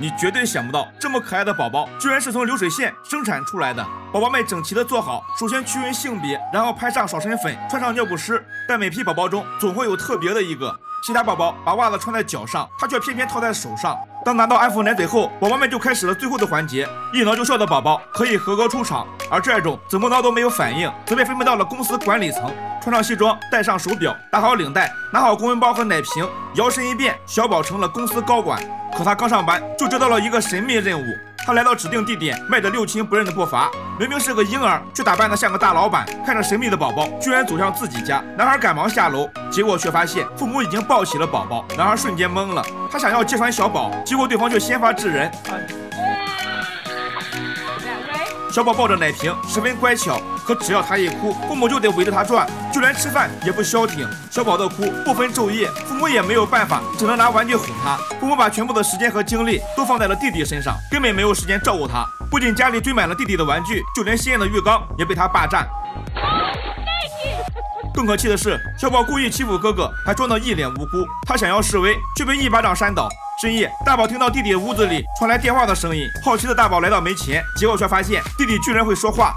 你绝对想不到，这么可爱的宝宝居然是从流水线生产出来的。宝宝们整齐的坐好，首先区分性别，然后拍上爽身粉，穿上尿不湿。但每批宝宝中总会有特别的一个，其他宝宝把袜子穿在脚上，他却偏偏套在手上。当拿到安抚奶嘴后，宝宝们就开始了最后的环节。一挠就笑的宝宝可以合格出场，而这种怎么挠都没有反应，则被分配到了公司管理层。穿上西装，戴上手表，打好领带，拿好公文包和奶瓶，摇身一变，小宝成了公司高管。可他刚上班就接到了一个神秘任务，他来到指定地点，迈着六亲不认的步伐，明明是个婴儿，却打扮得像个大老板。看着神秘的宝宝居然走向自己家，男孩赶忙下楼，结果却发现父母已经抱起了宝宝。男孩瞬间懵了，他想要揭穿小宝，结果对方却先发制人。小宝抱着奶瓶，十分乖巧。可只要他一哭，父母就得围着他转，就连吃饭也不消停。小宝的哭不分昼夜，父母也没有办法，只能拿玩具哄他。父母把全部的时间和精力都放在了弟弟身上，根本没有时间照顾他。不仅家里堆满了弟弟的玩具，就连鲜艳的浴缸也被他霸占。更可气的是，小宝故意欺负哥哥，还装得一脸无辜。他想要示威，却被一巴掌扇倒。深夜，大宝听到弟弟屋子里传来电话的声音，好奇的大宝来到门前，结果却发现弟弟居然会说话。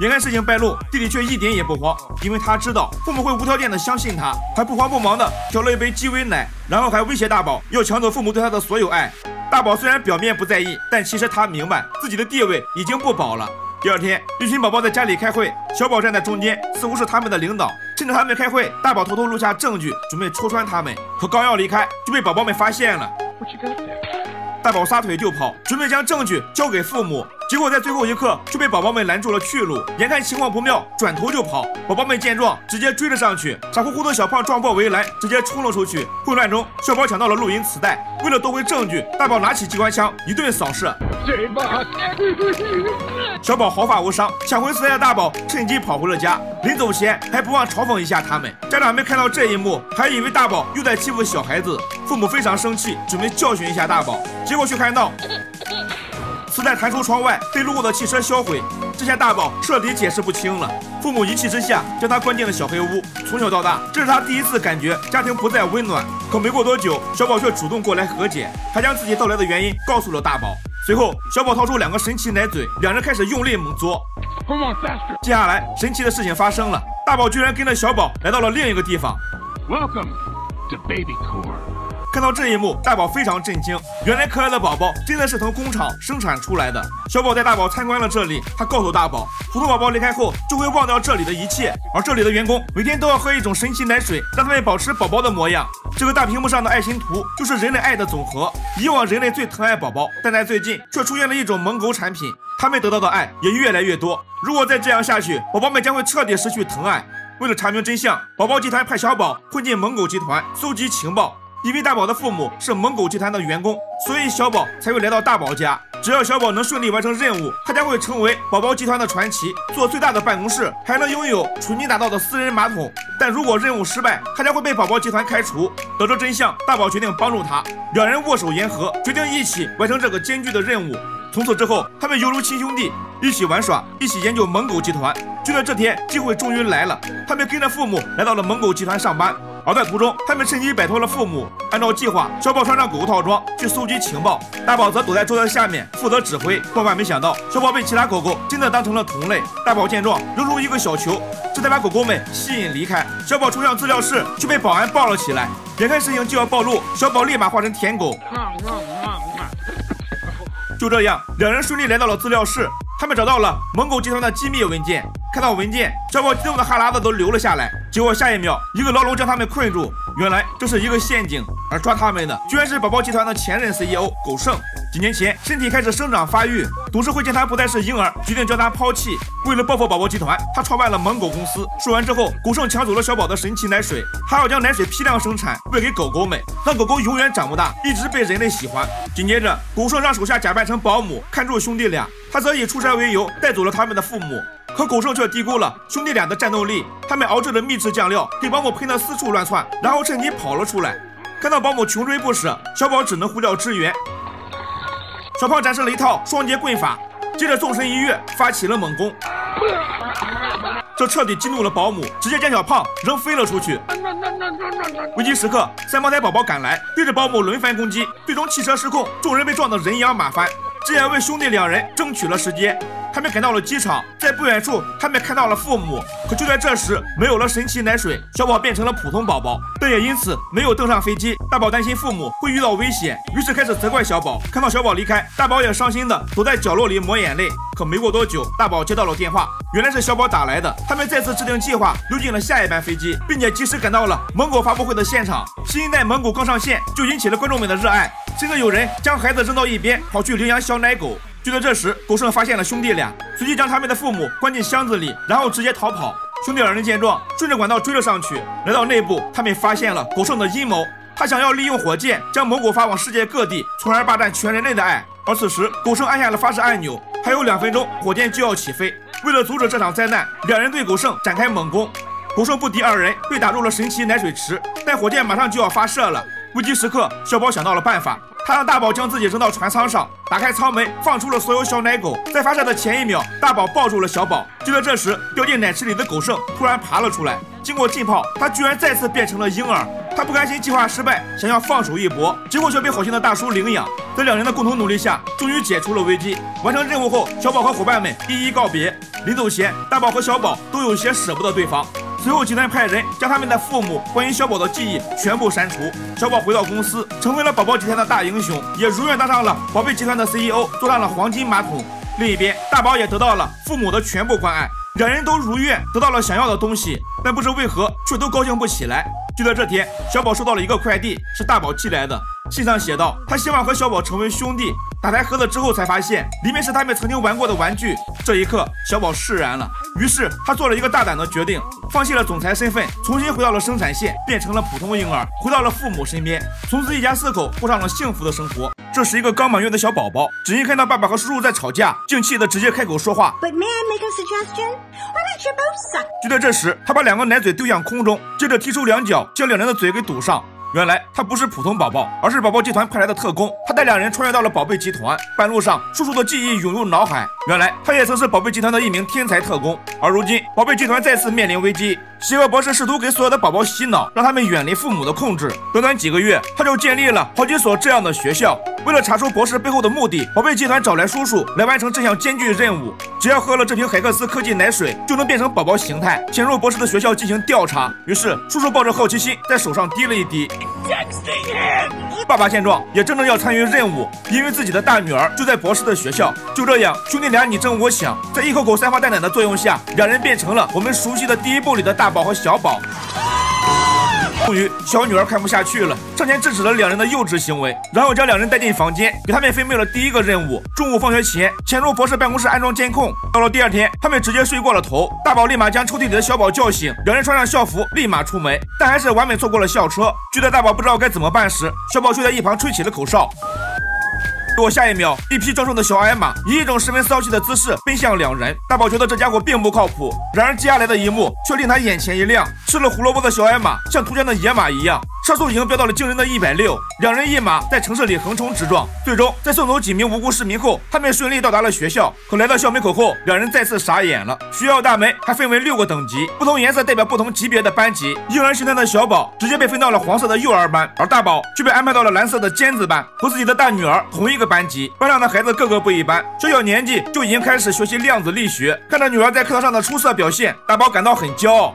眼看事情败露，弟弟却一点也不慌，因为他知道父母会无条件的相信他，还不慌不忙的调了一杯鸡尾奶，然后还威胁大宝要抢走父母对他的所有爱。大宝虽然表面不在意，但其实他明白自己的地位已经不保了。第二天，一群宝宝在家里开会，小宝站在中间，似乎是他们的领导。趁着他们开会，大宝偷偷录下证据，准备戳穿他们。可刚要离开，就被宝宝们发现了。大宝撒腿就跑，准备将证据交给父母。结果在最后一刻，就被宝宝们拦住了去路。眼看情况不妙，转头就跑。宝宝们见状，直接追了上去。傻乎乎的小胖撞破围栏，直接冲了出去。混乱中，小宝抢到了录音磁带。为了夺回证据，大宝拿起机关枪，一顿扫射。小宝毫发无伤，抢回磁带的大宝趁机跑回了家。临走前还不忘嘲讽一下他们。家长们看到这一幕，还以为大宝又在欺负小孩子。父母非常生气，准备教训一下大宝，结果却看到磁带弹出窗外，被路过的汽车销毁。这下大宝彻底解释不清了。父母一气之下将他关进了小黑屋。从小到大，这是他第一次感觉家庭不再温暖。可没过多久，小宝却主动过来和解，还将自己到来的原因告诉了大宝。随后，小宝掏出两个神奇奶嘴，两人开始用力猛嘬。接下来，神奇的事情发生了，大宝居然跟着小宝来到了另一个地方。Welcome to Baby Core。看到这一幕，大宝非常震惊。原来可爱的宝宝真的是从工厂生产出来的。小宝带大宝参观了这里，他告诉大宝，普通宝宝离开后就会忘掉这里的一切，而这里的员工每天都要喝一种神奇奶水，让他们保持宝宝的模样。这个大屏幕上的爱心图就是人类爱的总和。以往人类最疼爱宝宝，但在最近却出现了一种萌狗产品，他们得到的爱也越来越多。如果再这样下去，宝宝们将会彻底失去疼爱。为了查明真相，宝宝集团派小宝混进萌狗集团，搜集情报。因为大宝的父母是萌狗集团的员工，所以小宝才会来到大宝家。只要小宝能顺利完成任务，他将会成为宝宝集团的传奇，做最大的办公室，还能拥有纯金打造的私人马桶。但如果任务失败，他将会被宝宝集团开除。得知真相，大宝决定帮助他，两人握手言和，决定一起完成这个艰巨的任务。从此之后，他们犹如亲兄弟，一起玩耍，一起研究猛狗集团。就在这天，机会终于来了，他们跟着父母来到了猛狗集团上班。而在途中，他们趁机摆脱了父母。按照计划，小宝穿上狗狗套装去搜集情报，大宝则躲在桌子下面负责指挥。万万没想到，小宝被其他狗狗真的当成了同类。大宝见状，扔出一个小球，这才把狗狗们吸引离开。小宝冲向资料室，却被保安抱了起来。眼看事情就要暴露，小宝立马化成舔狗。就这样，两人顺利来到了资料室。他们找到了猛狗集团的机密文件，看到文件，小宝激动的哈喇子都流了下来。结果下一秒，一个牢笼将他们困住。原来这是一个陷阱，而抓他们的居然是宝宝集团的前任 CEO 狗剩。几年前，身体开始生长发育，董事会见他不再是婴儿，决定将他抛弃。为了报复宝宝集团，他创办了萌狗公司。说完之后，狗剩抢走了小宝的神奇奶水，还要将奶水批量生产，喂给狗狗们，让狗狗永远长不大，一直被人类喜欢。紧接着，狗剩让手下假扮成保姆，看住兄弟俩。他则以出差为由带走了他们的父母，可狗剩却低估了兄弟俩的战斗力。他们熬制的秘制酱料给保姆喷得四处乱窜，然后趁机跑了出来。看到保姆穷追不舍，小宝只能呼叫支援。小胖展示了一套双截棍法，接着纵身一跃，发起了猛攻。这彻底激怒了保姆，直接将小胖扔飞了出去。危机时刻，三胞胎宝宝赶来，对着保姆轮番攻击，最终汽车失控，众人被撞得人仰马翻。这也为兄弟两人争取了时间。他们赶到了机场，在不远处，他们看到了父母。可就在这时，没有了神奇奶水，小宝变成了普通宝宝，但也因此没有登上飞机。大宝担心父母会遇到危险，于是开始责怪小宝。看到小宝离开，大宝也伤心的躲在角落里抹眼泪。可没过多久，大宝接到了电话，原来是小宝打来的。他们再次制定计划，溜进了下一班飞机，并且及时赶到了蒙古发布会的现场。新一代蒙古刚上线，就引起了观众们的热爱，甚至有人将孩子扔到一边，跑去领养小奶狗。就在这时，狗剩发现了兄弟俩，随即将他们的父母关进箱子里，然后直接逃跑。兄弟二人见状，顺着管道追了上去。来到内部，他们发现了狗剩的阴谋，他想要利用火箭将蒙古发往世界各地，从而霸占全人类的爱。而此时，狗剩按下了发射按钮，还有两分钟，火箭就要起飞。为了阻止这场灾难，两人对狗剩展开猛攻。狗剩不敌二人，被打入了神奇奶水池，但火箭马上就要发射了。危机时刻，小宝想到了办法。他让大宝将自己扔到船舱上，打开舱门，放出了所有小奶狗。在发射的前一秒，大宝抱住了小宝。就在这时，掉进奶池里的狗剩突然爬了出来。经过浸泡，他居然再次变成了婴儿。他不甘心计划失败，想要放手一搏，结果却被好心的大叔领养。在两人的共同努力下，终于解除了危机。完成任务后，小宝和伙伴们一一告别。临走前，大宝和小宝都有些舍不得对方。随后，集团派人将他们的父母关于小宝的记忆全部删除。小宝回到公司，成为了宝宝集团的大英雄，也如愿当上了宝贝集团的 CEO，坐上了黄金马桶。另一边，大宝也得到了父母的全部关爱，两人都如愿得到了想要的东西，但不知为何却都高兴不起来。就在这天，小宝收到了一个快递，是大宝寄来的。信上写道，他希望和小宝成为兄弟。打开盒子之后，才发现里面是他们曾经玩过的玩具。这一刻，小宝释然了。于是他做了一个大胆的决定，放弃了总裁身份，重新回到了生产线，变成了普通婴儿，回到了父母身边。从此，一家四口过上了幸福的生活。这是一个刚满月的小宝宝，只因看到爸爸和叔叔在吵架，竟气得直接开口说话。就在这时，他把两个奶嘴丢向空中，接着踢出两脚，将两人的嘴给堵上。原来他不是普通宝宝，而是宝宝集团派来的特工。他带两人穿越到了宝贝集团，半路上，叔叔的记忆涌入脑海。原来他也曾是宝贝集团的一名天才特工。而如今，宝贝集团再次面临危机，邪恶博士试图给所有的宝宝洗脑，让他们远离父母的控制。短短几个月，他就建立了好几所这样的学校。为了查出博士背后的目的，宝贝集团找来叔叔来完成这项艰巨任务。只要喝了这瓶海克斯科技奶水，就能变成宝宝形态，潜入博士的学校进行调查。于是，叔叔抱着好奇心，在手上滴了一滴。爸爸见状，也真正要参与任务，因为自己的大女儿就在博士的学校。就这样，兄弟俩你争我抢，在一口口三花蛋奶的作用下，两人变成了我们熟悉的第一部里的大宝和小宝。终于，小女儿看不下去了，上前制止了两人的幼稚行为，然后将两人带进房间，给他们分配了第一个任务：中午放学前潜入博士办公室安装监控。到了第二天，他们直接睡过了头，大宝立马将抽屉里的小宝叫醒，两人穿上校服，立马出门，但还是完美错过了校车。就在大宝不知道该怎么办时，小宝却在一旁吹起了口哨。果下一秒，一匹壮硕的小矮马以一种十分骚气的姿势奔向两人。大宝觉得这家伙并不靠谱，然而接下来的一幕却令他眼前一亮。吃了胡萝卜的小矮马像图上的野马一样，车速已经飙到了惊人的一百六。两人一马在城市里横冲直撞，最终在送走几名无辜市民后，他们顺利到达了学校。可来到校门口后，两人再次傻眼了。学校大门还分为六个等级，不同颜色代表不同级别的班级。婴儿形态的小宝直接被分到了黄色的幼儿班，而大宝却被安排到了蓝色的尖子班，和自己的大女儿同一个班级。班上的孩子个个不一般，小小年纪就已经开始学习量子力学。看着女儿在课堂上的出色表现，大宝感到很骄傲。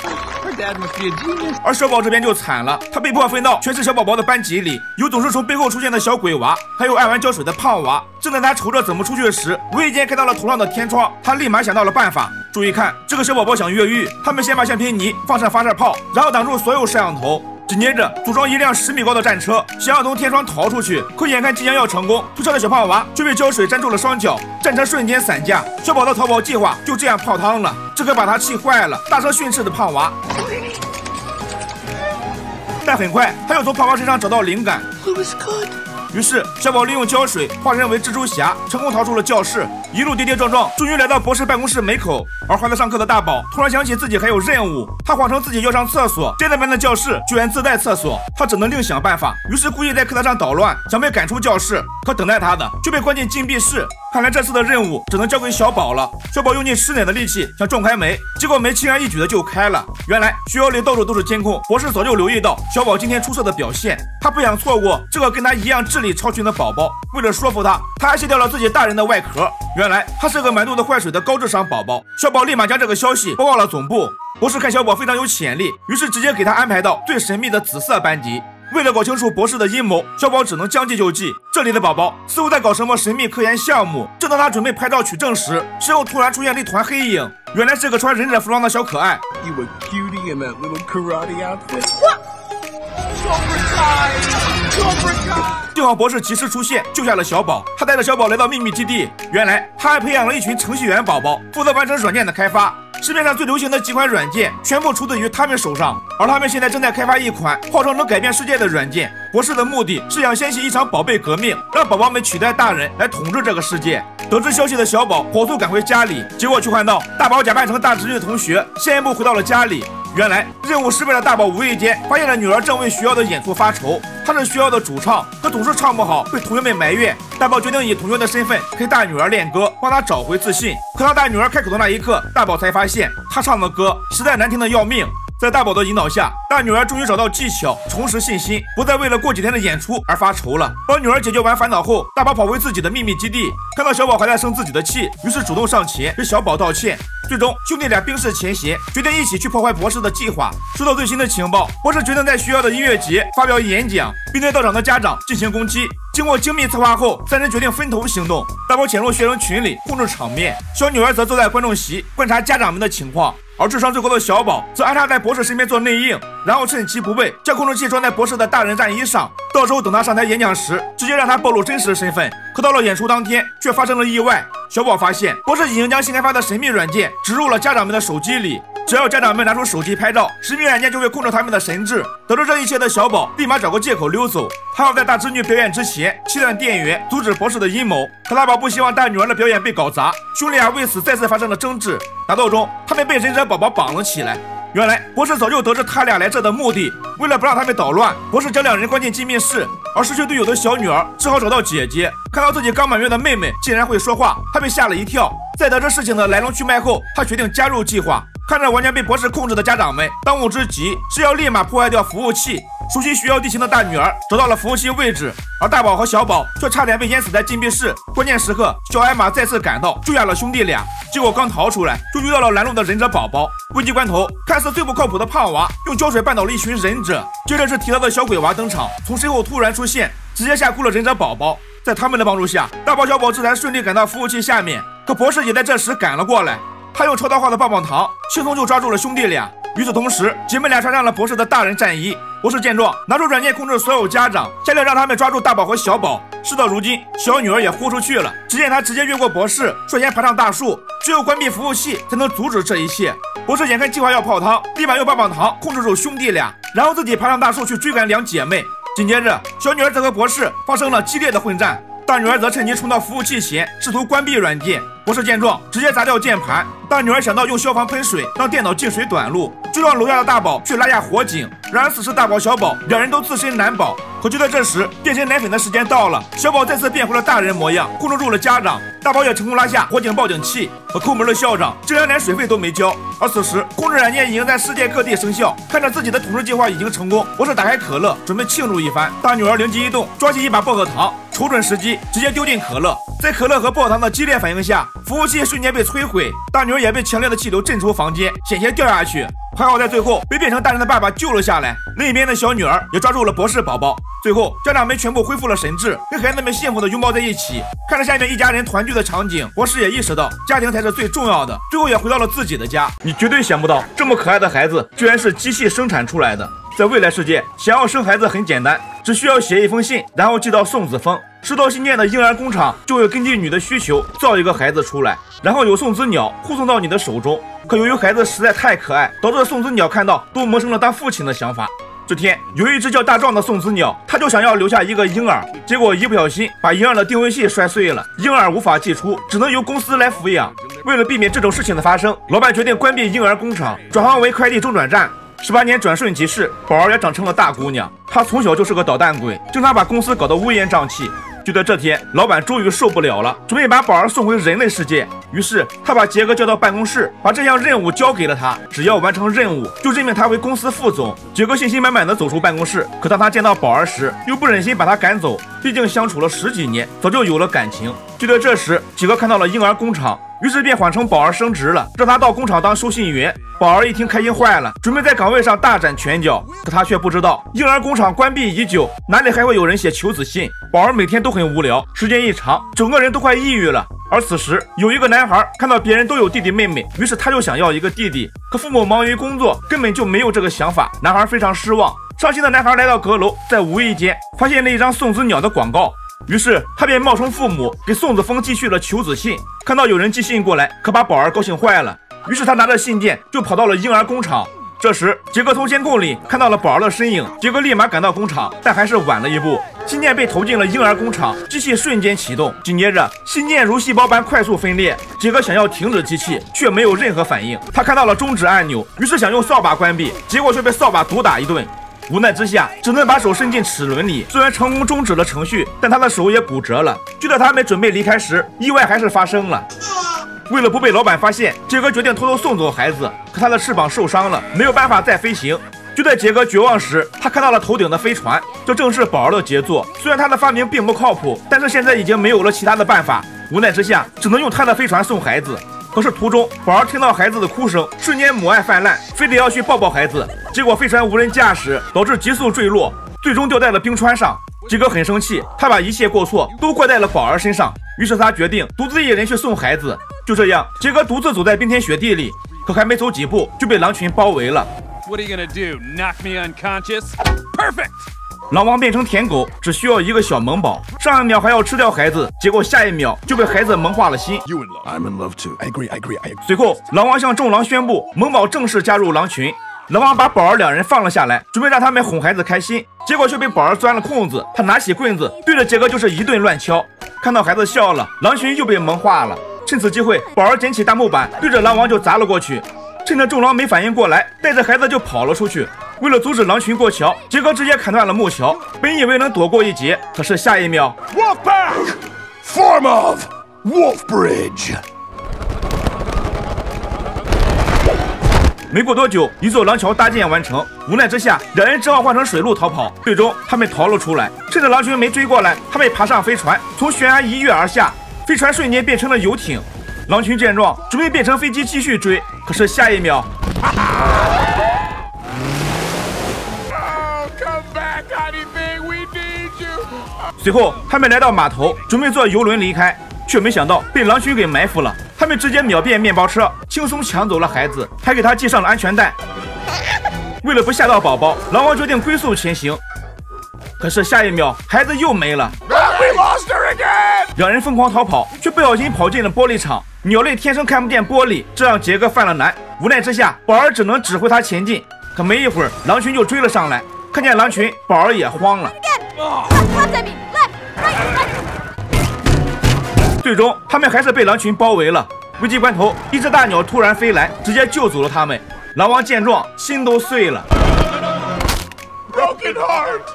而小宝这边就惨了，他被迫分到全是小宝宝的班级里，有总是从背后出现的小鬼娃，还有爱玩胶水的胖娃。正在他愁着怎么出去时，无意间看到了头上的天窗，他立马想到了办法。注意看，这个小宝宝想越狱，他们先把橡皮泥放上发射炮，然后挡住所有摄像头，紧接着组装一辆十米高的战车，想要从天窗逃出去。可眼看即将要成功，推车的小胖娃却被胶水粘住了双脚，战车瞬间散架，小宝的逃跑计划就这样泡汤了。这可把他气坏了，大声训斥着胖娃。但很快，他又从胖娃身上找到灵感。于是，小宝利用胶水化身为蜘蛛侠，成功逃出了教室。一路跌跌撞撞，终于来到博士办公室门口。而还在上课的大宝突然想起自己还有任务，他谎称自己要上厕所，这那边的教室居然自带厕所，他只能另想办法。于是故意在课堂上捣乱，想被赶出教室。可等待他的却被关进禁闭室。看来这次的任务只能交给小宝了。小宝用尽吃奶的力气想撞开门，结果门轻而易举的就开了。原来学校里到处都是监控，博士早就留意到小宝今天出色的表现，他不想错过这个跟他一样智力超群的宝宝。为了说服他，他还卸掉了自己大人的外壳。原来他是个满肚子坏水的高智商宝宝。小宝立马将这个消息报告了总部。博士看小宝非常有潜力，于是直接给他安排到最神秘的紫色班级。为了搞清楚博士的阴谋，小宝只能将计就计。这里的宝宝似乎在搞什么神秘科研项目。正当他准备拍照取证时，身后突然出现了一团黑影，原来是个穿忍者服装的小可爱。幸好博士及时出现，救下了小宝。他带着小宝来到秘密基地，原来他还培养了一群程序员宝宝，负责完成软件的开发。市面上最流行的几款软件全部出自于他们手上，而他们现在正在开发一款号称能改变世界的软件。博士的目的是想掀起一场宝贝革命，让宝宝们取代大人来统治这个世界。得知消息的小宝火速赶回家里，结果却看到大宝假扮成大侄女的同学，先一步回到了家里。原来任务失败的大宝无意间发现了女儿正为学校的演出发愁。他是学校的主唱，可总是唱不好，被同学们埋怨。大宝决定以同学的身份陪大女儿练歌，帮她找回自信。可当大女儿开口的那一刻，大宝才发现她唱的歌实在难听的要命。在大宝的引导下，大女儿终于找到技巧，重拾信心，不再为了过几天的演出而发愁了。帮女儿解决完烦恼后，大宝跑回自己的秘密基地，看到小宝还在生自己的气，于是主动上前跟小宝道歉。最终，兄弟俩冰释前嫌，决定一起去破坏博士的计划。收到最新的情报，博士决定在学校的音乐节发表演讲，并对到场的家长进行攻击。经过精密策划后，三人决定分头行动。大宝潜入学生群里控制场面，小女儿则坐在观众席观察家长们的情况。而智商最高的小宝则安插在博士身边做内应，然后趁其不备，将控制器装在博士的大人战衣上。到时候等他上台演讲时，直接让他暴露真实身份。可到了演出当天，却发生了意外。小宝发现博士已经将新开发的神秘软件植入了家长们的手机里，只要家长们拿出手机拍照，识名软件就会控制他们的神智。得知这一切的小宝立马找个借口溜走，他要在大侄女表演之前切断电源，阻止博士的阴谋。可大宝不希望大女儿的表演被搞砸，兄弟俩为此再次发生了争执。打斗中，他们被忍者宝宝绑了起来。原来博士早就得知他俩来这的目的，为了不让他们捣乱，博士将两人关进禁闭室。而失去队友的小女儿只好找到姐姐。看到自己刚满月的妹妹竟然会说话，她被吓了一跳。在得知事情的来龙去脉后，她决定加入计划。看着完全被博士控制的家长们，当务之急是要立马破坏掉服务器。熟悉学校地形的大女儿找到了服务器位置，而大宝和小宝却差点被淹死在禁闭室。关键时刻，小艾玛再次赶到，救下了兄弟俩。结果刚逃出来，就遇到了拦路的忍者宝宝。危急关头，看似最不靠谱的胖娃用胶水绊倒了一群忍者。接着是提到的小鬼娃登场，从身后突然出现，直接吓哭了忍者宝宝。在他们的帮助下，大宝、小宝这才顺利赶到服务器下面。可博士也在这时赶了过来，他用超大化的棒棒糖，轻松就抓住了兄弟俩。与此同时，姐妹俩穿上了博士的大人战衣。博士见状，拿出软件控制所有家长，下令让他们抓住大宝和小宝。事到如今，小女儿也豁出去了。只见她直接越过博士，率先爬上大树。只有关闭服务器，才能阻止这一切。博士眼看计划要泡汤，立马用棒棒糖控制住兄弟俩，然后自己爬上大树去追赶两姐妹。紧接着，小女儿则和博士发生了激烈的混战。大女儿则趁机冲到服务器前，试图关闭软件。博士见状，直接砸掉键盘。大女儿想到用消防喷水让电脑进水短路，就让楼下的大宝去拉下火警。然而此时大宝、小宝两人都自身难保。可就在这时，变身奶粉的时间到了，小宝再次变回了大人模样，控制住了家长。大宝也成功拉下火警报警器。可抠门的校长竟然连水费都没交。而此时，控制软件已经在世界各地生效。看着自己的统治计划已经成功，博士打开可乐，准备庆祝一番。大女儿灵机一动，抓起一把薄荷糖，瞅准时机，直接丢进可乐。在可乐和薄荷糖的激烈反应下，服务器瞬间被摧毁，大女也被强烈的气流震出房间，险些掉下去。还好在最后被变成大人的爸爸救了下来。另一边的小女儿也抓住了博士宝宝。最后，家长们全部恢复了神智，跟孩子们幸福的拥抱在一起。看着下面一家人团聚的场景，博士也意识到家庭才是最重要的。最后也回到了自己的家。你绝对想不到，这么可爱的孩子居然是机器生产出来的。在未来世界，想要生孩子很简单，只需要写一封信，然后寄到送子峰。收到信件的婴儿工厂就会根据你的需求造一个孩子出来，然后有送子鸟护送到你的手中。可由于孩子实在太可爱，导致送子鸟看到都萌生了当父亲的想法。这天，有一只叫大壮的送子鸟，他就想要留下一个婴儿，结果一不小心把婴儿的定位器摔碎了，婴儿无法寄出，只能由公司来抚养。为了避免这种事情的发生，老板决定关闭婴儿工厂，转行为快递中转站。十八年转瞬即逝，宝儿也长成了大姑娘。她从小就是个捣蛋鬼，经常把公司搞得乌烟瘴气。就在这天，老板终于受不了了，准备把宝儿送回人类世界。于是他把杰哥叫到办公室，把这项任务交给了他。只要完成任务，就任命他为公司副总。杰哥信心满满的走出办公室，可当他见到宝儿时，又不忍心把他赶走。毕竟相处了十几年，早就有了感情。就在这时，杰哥看到了婴儿工厂。于是便谎称宝儿升职了，让他到工厂当收信员。宝儿一听开心坏了，准备在岗位上大展拳脚。可他却不知道，婴儿工厂关闭已久，哪里还会有人写求子信？宝儿每天都很无聊，时间一长，整个人都快抑郁了。而此时，有一个男孩看到别人都有弟弟妹妹，于是他就想要一个弟弟。可父母忙于工作，根本就没有这个想法。男孩非常失望，伤心的男孩来到阁楼，在无意间发现了一张送子鸟的广告。于是他便冒充父母，给宋子峰寄去了求子信。看到有人寄信过来，可把宝儿高兴坏了。于是他拿着信件就跑到了婴儿工厂。这时杰克从监控里看到了宝儿的身影，杰克立马赶到工厂，但还是晚了一步。信件被投进了婴儿工厂，机器瞬间启动，紧接着信件如细胞般快速分裂。杰克想要停止机器，却没有任何反应。他看到了终止按钮，于是想用扫把关闭，结果却被扫把毒打一顿。无奈之下，只能把手伸进齿轮里。虽然成功终止了程序，但他的手也骨折了。就在他们准备离开时，意外还是发生了。为了不被老板发现，杰哥决定偷偷送走孩子。可他的翅膀受伤了，没有办法再飞行。就在杰哥绝望时，他看到了头顶的飞船，这正是宝儿的杰作。虽然他的发明并不靠谱，但是现在已经没有了其他的办法。无奈之下，只能用他的飞船送孩子。可是途中，宝儿听到孩子的哭声，瞬间母爱泛滥，非得要去抱抱孩子。结果飞船无人驾驶，导致急速坠落，最终掉在了冰川上。杰哥很生气，他把一切过错都怪在了宝儿身上。于是他决定独自一人去送孩子。就这样，杰哥独自走在冰天雪地里，可还没走几步，就被狼群包围了。What are you gonna do? Knock me unconscious? Perfect. 狼王变成舔狗只需要一个小萌宝，上一秒还要吃掉孩子，结果下一秒就被孩子萌化了心。随后，狼王向众狼宣布，萌宝正式加入狼群。狼王把宝儿两人放了下来，准备让他们哄孩子开心，结果却被宝儿钻了空子。他拿起棍子对着杰哥就是一顿乱敲。看到孩子笑了，狼群又被萌化了。趁此机会，宝儿捡起大木板对着狼王就砸了过去。趁着众狼没反应过来，带着孩子就跑了出去。为了阻止狼群过桥，杰哥直接砍断了木桥，本以为能躲过一劫，可是下一秒，Wolf back，form of Wolf Bridge。没过多久，一座廊桥搭建完成，无奈之下，两人只好换成水路逃跑。最终，他们逃了出来，趁着狼群没追过来，他们爬上飞船，从悬崖一跃而下，飞船瞬间变成了游艇。狼群见状，准备变成飞机继续追，可是下一秒。随后，他们来到码头，准备坐游轮离开，却没想到被狼群给埋伏了。他们直接秒变面包车，轻松抢走了孩子，还给他系上了安全带。为了不吓到宝宝，狼王决定龟速前行。可是下一秒，孩子又没了。两人疯狂逃跑，却不小心跑进了玻璃厂。鸟类天生看不见玻璃，这让杰哥犯了难。无奈之下，宝儿只能指挥他前进。可没一会儿，狼群就追了上来。看见狼群，宝儿也慌了。最终，他们还是被狼群包围了。危急关头，一只大鸟突然飞来，直接救走了他们。狼王见状，心都碎了。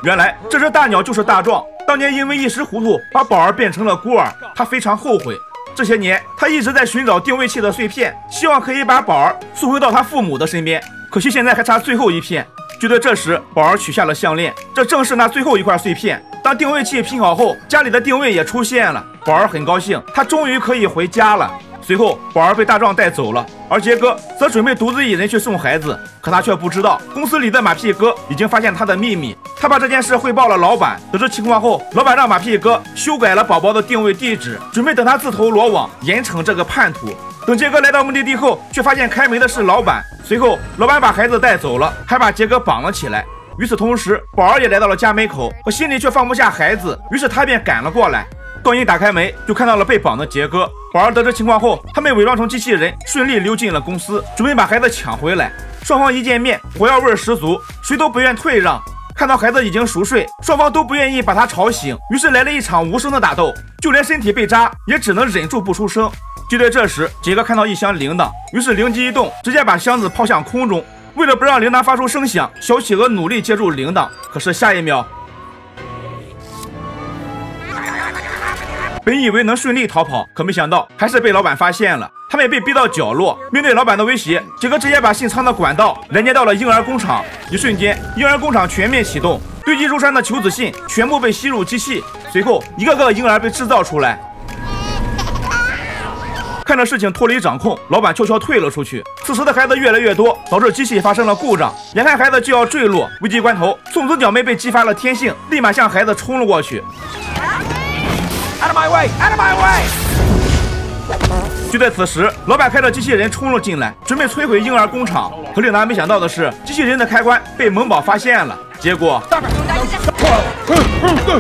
原来这只大鸟就是大壮，当年因为一时糊涂，把宝儿变成了孤儿，他非常后悔。这些年，他一直在寻找定位器的碎片，希望可以把宝儿送回到他父母的身边。可惜现在还差最后一片。就在这时，宝儿取下了项链，这正是那最后一块碎片。当定位器拼好后，家里的定位也出现了。宝儿很高兴，他终于可以回家了。随后，宝儿被大壮带走了，而杰哥则准备独自一人去送孩子。可他却不知道，公司里的马屁哥已经发现他的秘密。他把这件事汇报了老板。得知情况后，老板让马屁哥修改了宝宝的定位地址，准备等他自投罗网，严惩这个叛徒。等杰哥来到目的地后，却发现开门的是老板。随后，老板把孩子带走了，还把杰哥绑了起来。与此同时，宝儿也来到了家门口，可心里却放不下孩子，于是他便赶了过来。道英打开门，就看到了被绑的杰哥。宝儿得知情况后，他们伪装成机器人，顺利溜进了公司，准备把孩子抢回来。双方一见面，火药味十足，谁都不愿退让。看到孩子已经熟睡，双方都不愿意把他吵醒，于是来了一场无声的打斗，就连身体被扎也只能忍住不出声。就在这时，杰哥看到一箱铃铛，于是灵机一动，直接把箱子抛向空中。为了不让铃铛发出声响，小企鹅努力接住铃铛，可是下一秒，本以为能顺利逃跑，可没想到还是被老板发现了。被逼到角落，面对老板的威胁，杰哥直接把信仓的管道连接到了婴儿工厂。一瞬间，婴儿工厂全面启动，堆积如山的求子信全部被吸入机器，随后一个个婴儿被制造出来。看着事情脱离掌控，老板悄悄退了出去。此时的孩子越来越多，导致机器发生了故障。眼看孩子就要坠落，危急关头，送子鸟妹被激发了天性，立马向孩子冲了过去。Out of my way! Out of my way! 就在此时，老板开着机器人冲了进来，准备摧毁婴儿工厂。可令他没想到的是，机器人的开关被萌宝发现了。结果，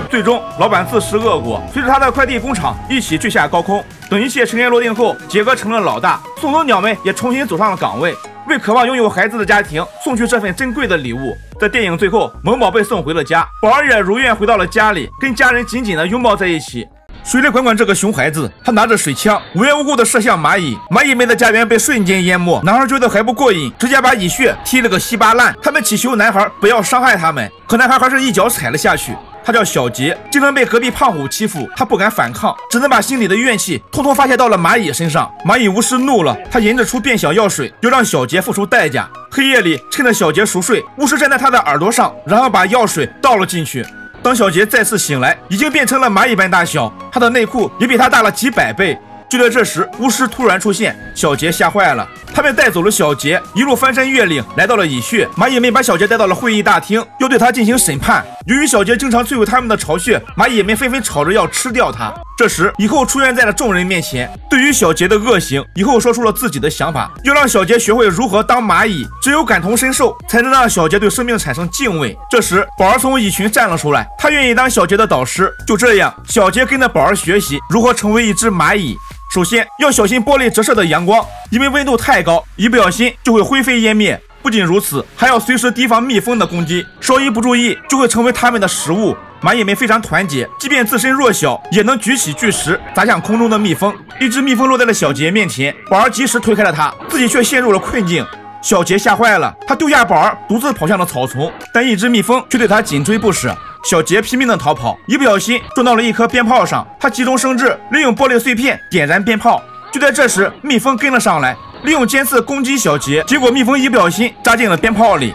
最终老板自食恶果，随着他的快递工厂一起坠下高空。等一切尘埃落定后，杰哥成了老大，送走鸟们也重新走上了岗位，为渴望拥有孩子的家庭送去这份珍贵的礼物。在电影最后，萌宝被送回了家，宝儿也如愿回到了家里，跟家人紧紧的拥抱在一起。谁来管管这个熊孩子？他拿着水枪，无缘无故的射向蚂蚁，蚂蚁们的家园被瞬间淹没。男孩觉得还不过瘾，直接把蚁穴踢了个稀巴烂。他们祈求男孩不要伤害他们，可男孩还是一脚踩了下去。他叫小杰，经常被隔壁胖虎欺负，他不敢反抗，只能把心里的怨气通通发泄到了蚂蚁身上。蚂蚁巫师怒了，他研制出变小药水，要让小杰付出代价。黑夜里，趁着小杰熟睡，巫师站在他的耳朵上，然后把药水倒了进去。当小杰再次醒来，已经变成了蚂蚁般大小，他的内裤也比他大了几百倍。就在这时，巫师突然出现，小杰吓坏了。他们带走了小杰，一路翻山越岭，来到了蚁穴。蚂蚁们把小杰带到了会议大厅，要对他进行审判。由于小杰经常摧毁他们的巢穴，蚂蚁们纷纷吵着要吃掉他。这时，蚁后出现在了众人面前。对于小杰的恶行，蚁后说出了自己的想法，要让小杰学会如何当蚂蚁。只有感同身受，才能让小杰对生命产生敬畏。这时，宝儿从蚁群站了出来，他愿意当小杰的导师。就这样，小杰跟着宝儿学习如何成为一只蚂蚁。首先要小心玻璃折射的阳光，因为温度太高，一不小心就会灰飞烟灭。不仅如此，还要随时提防蜜蜂的攻击，稍一不注意就会成为它们的食物。蚂蚁们非常团结，即便自身弱小，也能举起巨石砸向空中的蜜蜂。一只蜜蜂落在了小杰面前，宝儿及时推开了它，自己却陷入了困境。小杰吓坏了，他丢下宝儿，独自跑向了草丛，但一只蜜蜂却对他紧追不舍。小杰拼命的逃跑，一不小心撞到了一颗鞭炮上，他急中生智，利用玻璃碎片点燃鞭炮。就在这时，蜜蜂跟了上来，利用尖刺攻击小杰，结果蜜蜂一不小心扎进了鞭炮里。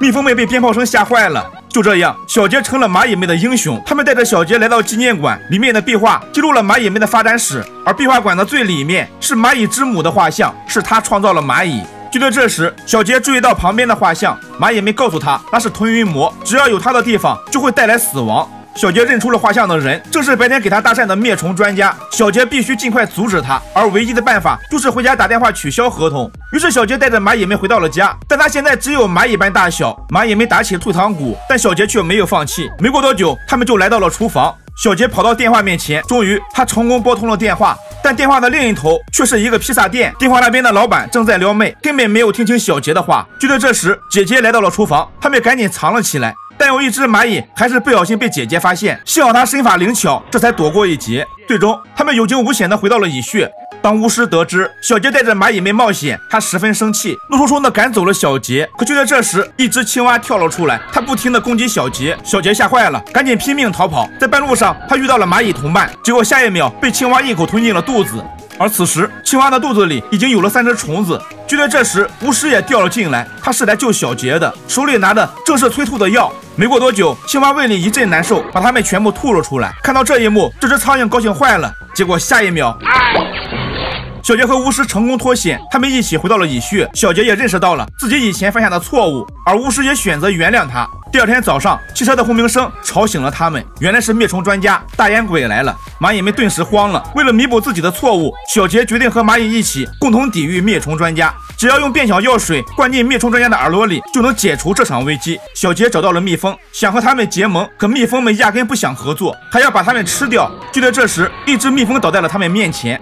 蜜蜂们被鞭炮声吓坏了。就这样，小杰成了蚂蚁们的英雄。他们带着小杰来到纪念馆，里面的壁画记录了蚂蚁们的发展史，而壁画馆的最里面是蚂蚁之母的画像，是他创造了蚂蚁。就在这时，小杰注意到旁边的画像，蚂蚁们告诉他那是吞云魔，只要有他的地方就会带来死亡。小杰认出了画像的人，正是白天给他搭讪的灭虫专家。小杰必须尽快阻止他，而唯一的办法就是回家打电话取消合同。于是小杰带着蚂蚁们回到了家，但他现在只有蚂蚁般大小。蚂蚁们打起退堂鼓，但小杰却没有放弃。没过多久，他们就来到了厨房。小杰跑到电话面前，终于他成功拨通了电话，但电话的另一头却是一个披萨店。电话那边的老板正在撩妹，根本没有听清小杰的话。就在这时，姐姐来到了厨房，他们赶紧藏了起来。但有一只蚂蚁还是不小心被姐姐发现，幸好她身法灵巧，这才躲过一劫。最终，他们有惊无险地回到了蚁穴。当巫师得知小杰带着蚂蚁们冒险，他十分生气，怒冲冲地赶走了小杰。可就在这时，一只青蛙跳了出来，它不停地攻击小杰。小杰吓坏了，赶紧拼命逃跑。在半路上，他遇到了蚂蚁同伴，结果下一秒被青蛙一口吞进了肚子。而此时，青蛙的肚子里已经有了三只虫子。就在这时，巫师也掉了进来，他是来救小杰的，手里拿的正是催吐的药。没过多久，青蛙胃里一阵难受，把它们全部吐了出来。看到这一幕，这只苍蝇高兴坏了。结果下一秒，小杰和巫师成功脱险，他们一起回到了蚁穴。小杰也认识到了自己以前犯下的错误，而巫师也选择原谅他。第二天早上，汽车的轰鸣声吵醒了他们，原来是灭虫专家大烟鬼来了。蚂蚁们顿时慌了。为了弥补自己的错误，小杰决定和蚂蚁一起共同抵御灭虫专家。只要用变小药水灌进灭虫专家的耳朵里，就能解除这场危机。小杰找到了蜜蜂，想和他们结盟，可蜜蜂们压根不想合作，还要把他们吃掉。就在这时，一只蜜蜂倒在了他们面前。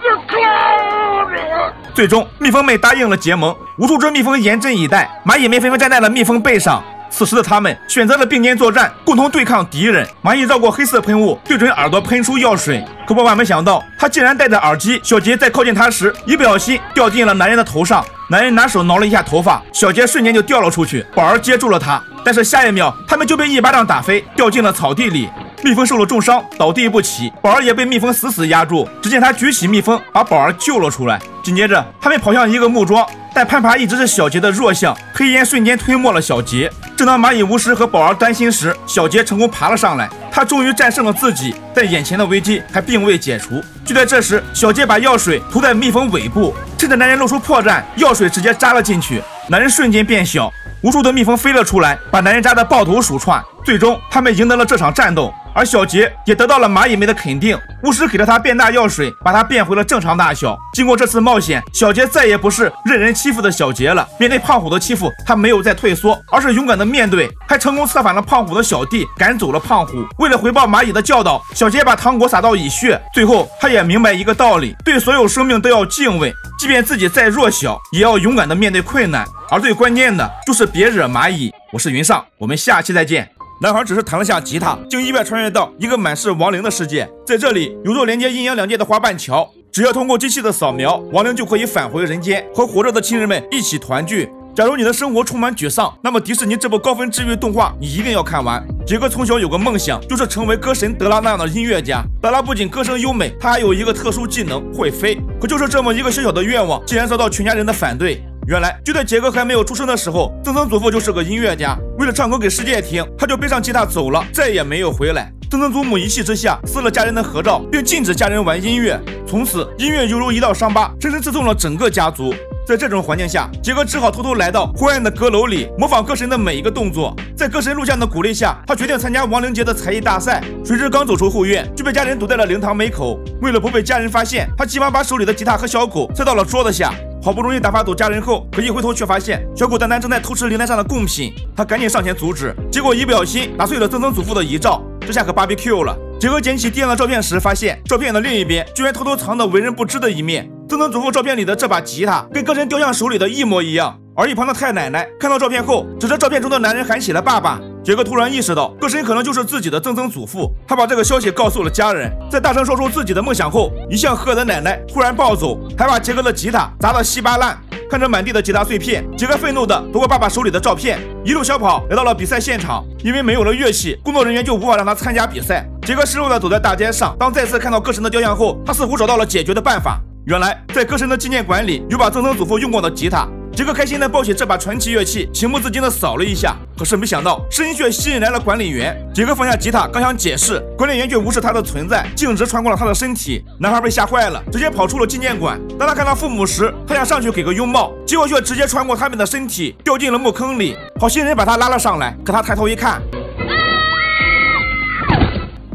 最终，蜜蜂妹答应了结盟。无数只蜜蜂严阵以待，蚂蚁们纷纷站在了蜜蜂背上。此时的他们选择了并肩作战，共同对抗敌人。蚂蚁绕过黑色喷雾，对准耳朵喷出药水。可万万没想到，他竟然戴着耳机。小杰在靠近他时，一不小心掉进了男人的头上。男人拿手挠了一下头发，小杰瞬间就掉了出去。宝儿接住了他，但是下一秒，他们就被一巴掌打飞，掉进了草地里。蜜蜂受了重伤，倒地不起。宝儿也被蜜蜂死死压住。只见他举起蜜蜂，把宝儿救了出来。紧接着，他们跑向一个木桩。但攀爬一直是小杰的弱项，黑烟瞬间吞没了小杰。正当蚂蚁巫师和宝儿担心时，小杰成功爬了上来，他终于战胜了自己，但眼前的危机还并未解除。就在这时，小杰把药水涂在蜜蜂尾部，趁着男人露出破绽，药水直接扎了进去，男人瞬间变小，无数的蜜蜂飞了出来，把男人扎得抱头鼠窜。最终，他们赢得了这场战斗。而小杰也得到了蚂蚁们的肯定，巫师给了他变大药水，把他变回了正常大小。经过这次冒险，小杰再也不是任人欺负的小杰了。面对胖虎的欺负，他没有再退缩，而是勇敢的面对，还成功策反了胖虎的小弟，赶走了胖虎。为了回报蚂蚁的教导，小杰把糖果撒到蚁穴。最后，他也明白一个道理：对所有生命都要敬畏，即便自己再弱小，也要勇敢的面对困难。而最关键的就是别惹蚂蚁。我是云上，我们下期再见。男孩只是弹了下吉他，竟意外穿越到一个满是亡灵的世界。在这里，有座连接阴阳两界的花瓣桥，只要通过机器的扫描，亡灵就可以返回人间，和活着的亲人们一起团聚。假如你的生活充满沮丧，那么迪士尼这部高分治愈动画你一定要看完。杰哥从小有个梦想，就是成为歌神德拉那样的音乐家。德拉不仅歌声优美，他还有一个特殊技能，会飞。可就是这么一个小小的愿望，竟然遭到全家人的反对。原来就在杰哥还没有出生的时候，曾曾祖父就是个音乐家。为了唱歌给世界听，他就背上吉他走了，再也没有回来。曾曾祖母一气之下撕了家人的合照，并禁止家人玩音乐。从此，音乐犹如一道伤疤，深深刺痛了整个家族。在这种环境下，杰哥只好偷偷来到昏暗的阁楼里，模仿歌神的每一个动作。在歌神录像的鼓励下，他决定参加亡灵节的才艺大赛。谁知刚走出后院，就被家人堵在了灵堂门口。为了不被家人发现，他急忙把手里的吉他和小狗塞到了桌子下。好不容易打发走家人后，可一回头却发现小狗丹丹正在偷吃灵台上的贡品。他赶紧上前阻止，结果一不小心打碎了曾曾祖父的遗照，这下可 BBQ 了。杰哥捡起第二张照片时，发现照片的另一边居然偷偷藏着为人不知的一面。曾曾祖父照片里的这把吉他跟歌神雕像手里的一模一样。而一旁的太奶奶看到照片后，指着照片中的男人喊起了“爸爸”。杰哥突然意识到，歌神可能就是自己的曾曾祖父。他把这个消息告诉了家人，在大声说出自己的梦想后，一向和蔼的奶奶突然暴走，还把杰哥的吉他砸得稀巴烂。看着满地的吉他碎片，杰哥愤怒地夺过爸爸手里的照片，一路小跑来到了比赛现场。因为没有了乐器，工作人员就无法让他参加比赛。杰哥失落地走在大街上，当再次看到歌神的雕像后，他似乎找到了解决的办法。原来，在歌神的纪念馆里有把曾曾祖父用过的吉他。杰克开心地抱起这把传奇乐器，情不自禁地扫了一下。可是没想到，声音却吸引来了管理员。杰克放下吉他，刚想解释，管理员却无视他的存在，径直穿过了他的身体。男孩被吓坏了，直接跑出了纪念馆。当他看到父母时，他想上去给个拥抱，结果却直接穿过他们的身体，掉进了墓坑里。好心人把他拉了上来，可他抬头一看，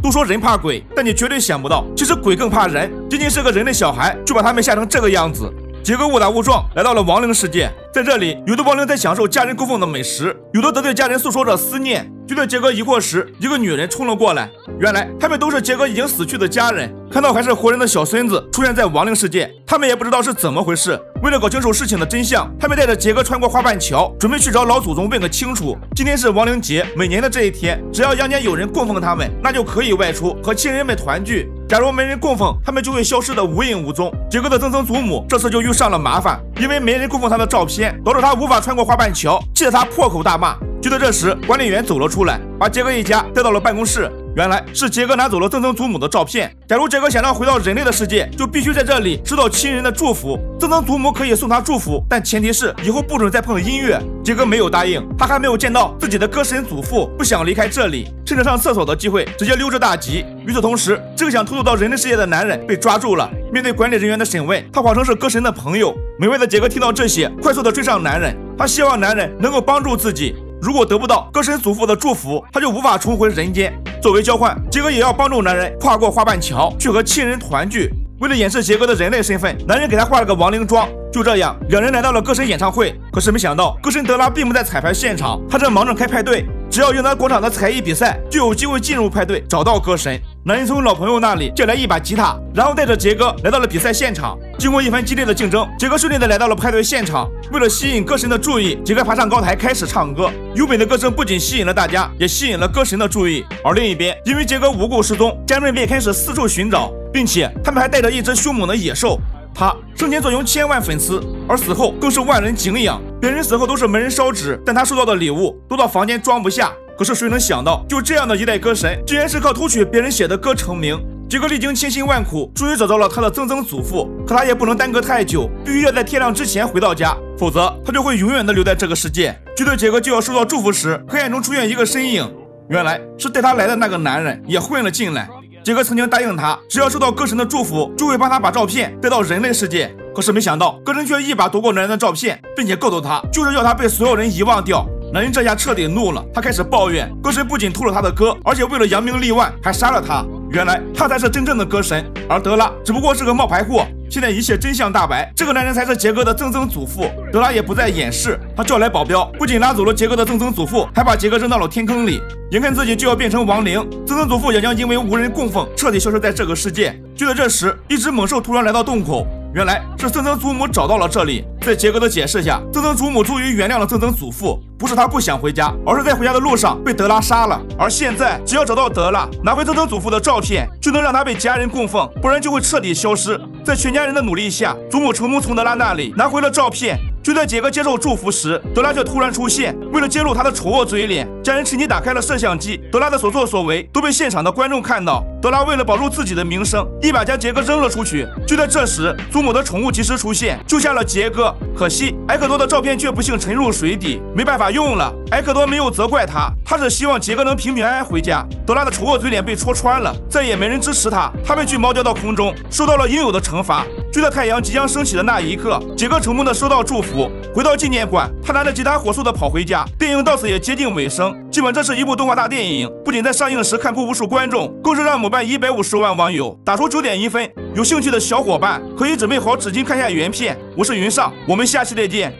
都说人怕鬼，但你绝对想不到，其实鬼更怕人。仅仅是个人类小孩，就把他们吓成这个样子。杰哥误打误撞来到了亡灵世界，在这里，有的亡灵在享受家人供奉的美食，有的则对家人诉说着思念。就在杰哥疑惑时，一个女人冲了过来。原来他们都是杰哥已经死去的家人。看到还是活人的小孙子出现在亡灵世界，他们也不知道是怎么回事。为了搞清楚事情的真相，他们带着杰哥穿过花瓣桥，准备去找老祖宗问个清楚。今天是亡灵节，每年的这一天，只要阳间有人供奉他们，那就可以外出和亲人们团聚。假如没人供奉，他们就会消失的无影无踪。杰哥的曾曾祖母这次就遇上了麻烦，因为没人供奉他的照片，导致他无法穿过花瓣桥，气得他破口大骂。就在这时，管理员走了出来，把杰哥一家带到了办公室。原来是杰哥拿走了曾曾祖母的照片。假如杰哥想要回到人类的世界，就必须在这里收到亲人的祝福。曾曾祖母可以送他祝福，但前提是以后不准再碰音乐。杰哥没有答应，他还没有见到自己的歌神祖父，不想离开这里，趁着上厕所的机会直接溜之大吉。与此同时，这个想偷渡到人类世界的男人被抓住了。面对管理人员的审问，他谎称是歌神的朋友。美味的杰哥听到这些，快速的追上男人，他希望男人能够帮助自己。如果得不到歌神祖父的祝福，他就无法重回人间。作为交换，杰哥也要帮助男人跨过花瓣桥，去和亲人团聚。为了掩饰杰哥的人类身份，男人给他化了个亡灵妆。就这样，两人来到了歌神演唱会。可是没想到，歌神德拉并不在彩排现场，他正忙着开派对。只要赢得广场的才艺比赛，就有机会进入派对，找到歌神。男人从老朋友那里借来一把吉他，然后带着杰哥来到了比赛现场。经过一番激烈的竞争，杰哥顺利的来到了派对现场。为了吸引歌神的注意，杰哥爬上高台开始唱歌。优美的歌声不仅吸引了大家，也吸引了歌神的注意。而另一边，因为杰哥无故失踪，家人们便开始四处寻找，并且他们还带着一只凶猛的野兽。他生前坐拥千万粉丝，而死后更是万人敬仰。别人死后都是没人烧纸，但他收到的礼物多到房间装不下。可是谁能想到，就这样的一代歌神，竟然是靠偷取别人写的歌成名。杰哥历经千辛万苦，终于找到了他的曾曾祖父，可他也不能耽搁太久，必须要在天亮之前回到家，否则他就会永远的留在这个世界。就在杰哥就要收到祝福时，黑暗中出现一个身影，原来是带他来的那个男人也混了进来。杰克曾经答应他，只要收到歌神的祝福，就会帮他把照片带到人类世界。可是没想到，歌神却一把夺过男人的照片，并且告诉他，就是要他被所有人遗忘掉。男人这下彻底怒了，他开始抱怨歌神不仅偷了他的歌，而且为了扬名立万，还杀了他。原来他才是真正的歌神，而德拉只不过是个冒牌货。现在一切真相大白，这个男人才是杰哥的曾曾祖父。德拉也不再掩饰，他叫来保镖，不仅拉走了杰哥的曾曾祖父，还把杰哥扔到了天坑里。眼看自己就要变成亡灵，曾曾祖父也将因为无人供奉，彻底消失在这个世界。就在这时，一只猛兽突然来到洞口。原来是曾曾祖母找到了这里，在杰哥的解释下，曾曾祖母终于原谅了曾曾祖父。不是他不想回家，而是在回家的路上被德拉杀了。而现在，只要找到德拉，拿回曾曾祖父的照片，就能让他被家人供奉，不然就会彻底消失。在全家人的努力下，祖母成功从德拉那里拿回了照片。就在杰哥接受祝福时，德拉却突然出现。为了揭露他的丑恶嘴脸，家人趁机打开了摄像机。德拉的所作所为都被现场的观众看到。德拉为了保住自己的名声，一把将杰哥扔了出去。就在这时，祖母的宠物及时出现，救下了杰哥。可惜埃克多的照片却不幸沉入水底，没办法用了。埃克多没有责怪他，他只希望杰哥能平平安安回家。德拉的丑恶嘴脸被戳穿了，再也没人支持他，他被巨猫叼到空中，受到了应有的惩罚。就在太阳即将升起的那一刻，杰克成功的收到祝福。回到纪念馆，他拿着吉他火速的跑回家。电影到此也接近尾声。尽管这是一部动画大电影，不仅在上映时看哭无数观众，更是让某办一百五十万网友打出九点一分。有兴趣的小伙伴可以准备好纸巾看下原片。我是云上，我们下期再见。